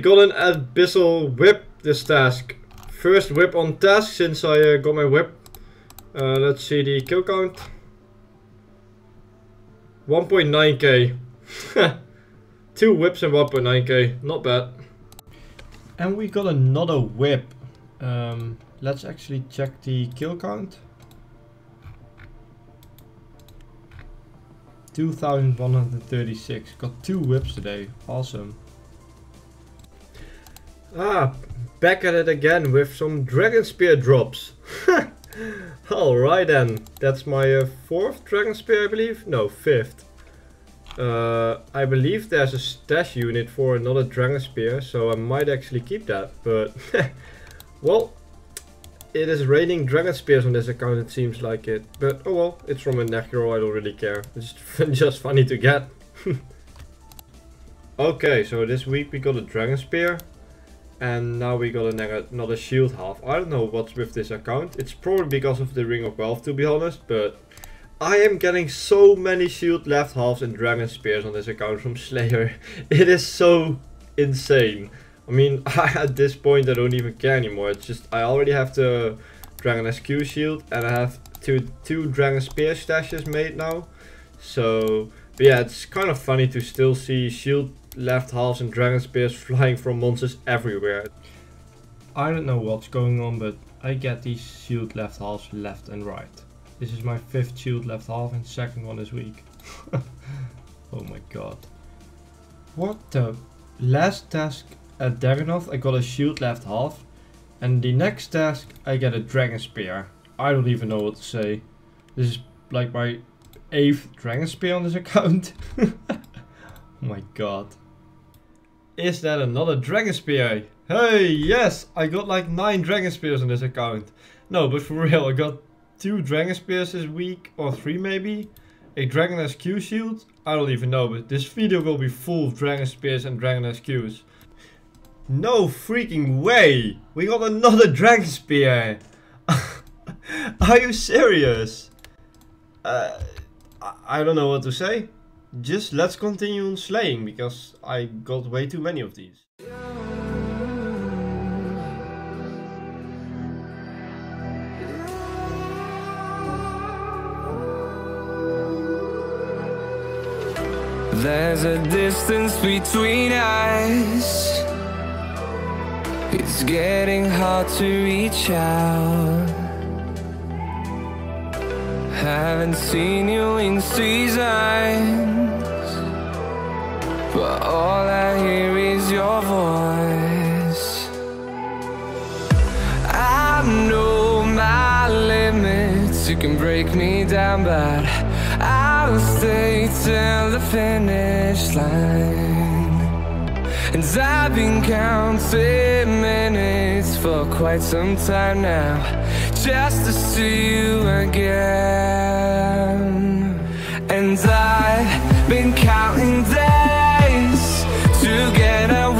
got an Abyssal whip this task. First whip on task since I uh, got my whip. Uh, let's see the kill count. 1.9k. Two whips and 1.9k, not bad. And we got another whip. Um, let's actually check the kill count. 2136. Got two whips today. Awesome. Ah, back at it again with some Dragon Spear drops. Alright then, that's my uh, fourth Dragon Spear I believe? No, fifth. Uh, I believe there's a stash unit for another Dragon Spear, so I might actually keep that, but... well, it is raining Dragon Spears on this account, it seems like it. But oh well, it's from a Necro, I don't really care. It's just funny to get. okay, so this week we got a Dragon Spear. And now we got another shield half. I don't know what's with this account. It's probably because of the Ring of Wealth to be honest, but I am getting so many shield left halves and dragon spears on this account from Slayer. It is so insane. I mean, at this point I don't even care anymore. It's just, I already have the Dragon SQ shield and I have two, two Dragon Spear stashes made now. So, yeah, it's kind of funny to still see shield left halves and dragon spears flying from monsters everywhere. I don't know what's going on, but I get these shield left halves left and right. This is my fifth shield left half and second one this week. oh my god. What the? Last task at Dagannoth I got a shield left half. And the next task I get a dragon spear. I don't even know what to say. This is like my eighth dragon spear on this account. oh my god. Is that another Dragon Spear? Hey, yes! I got like 9 Dragon Spears on this account. No, but for real, I got 2 Dragon Spears this week, or 3 maybe. A Dragon SQ shield? I don't even know, but this video will be full of Dragon Spears and Dragon SQs. No freaking way! We got another Dragon Spear! Are you serious? Uh, I don't know what to say just let's continue on slaying because I got way too many of these. There's a distance between us It's getting hard to reach out haven't seen you in seasons But all I hear is your voice. I know my limits You can break me down but I'll stay till the finish line. And I've been counting minutes for quite some time now just to see you again. And I've been counting days to get away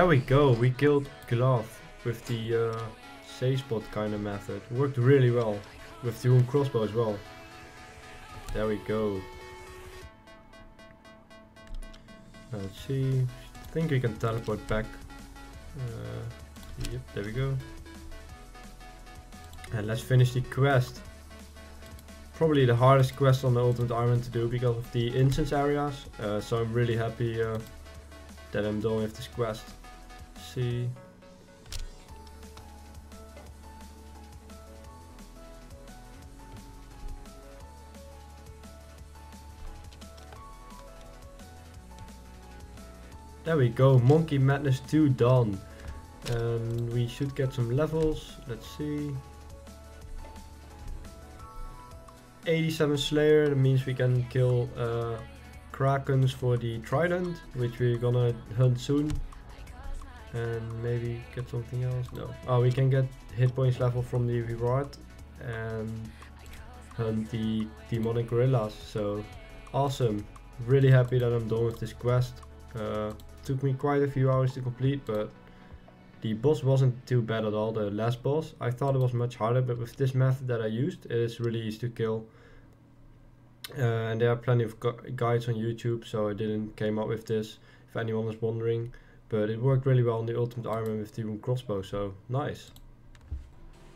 There we go, we killed Glough with the uh, safe spot kind of method. Worked really well with the crossbow as well. There we go. Let's see. I think we can teleport back. Uh, yep, there we go. And let's finish the quest. Probably the hardest quest on the Ultimate Iron to do because of the instance areas. Uh, so I'm really happy uh, that I'm done with this quest. See. There we go, Monkey Madness 2 done. And we should get some levels, let's see. 87 Slayer, that means we can kill uh, Krakens for the Trident, which we're gonna hunt soon. And maybe get something else, no. Oh, we can get hit points level from the reward and hunt the demonic gorillas, so awesome. Really happy that I'm done with this quest. Uh, took me quite a few hours to complete, but the boss wasn't too bad at all, the last boss. I thought it was much harder, but with this method that I used, it is really easy to kill. Uh, and there are plenty of gu guides on YouTube, so I didn't came up with this, if anyone was wondering. But it worked really well on the Ultimate Iron with the rune crossbow, so nice.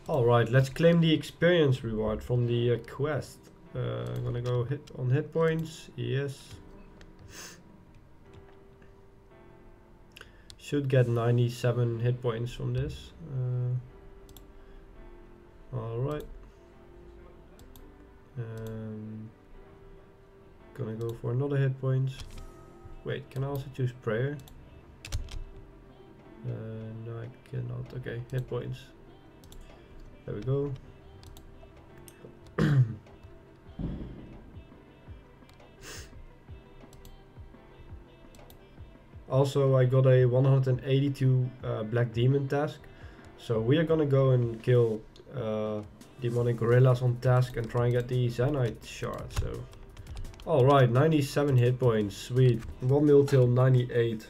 Alright, let's claim the experience reward from the uh, quest. Uh, I'm gonna go hit on hit points, yes. Should get 97 hit points from this. Uh, Alright. Um, gonna go for another hit points. Wait, can I also choose prayer? Uh, no, I cannot. Okay, hit points. There we go. Also, I got a 182 uh, Black Demon task. So we are gonna go and kill uh, demonic gorillas on task and try and get the Zenyte shard. So, alright, 97 hit points, sweet. 1 mil till 98.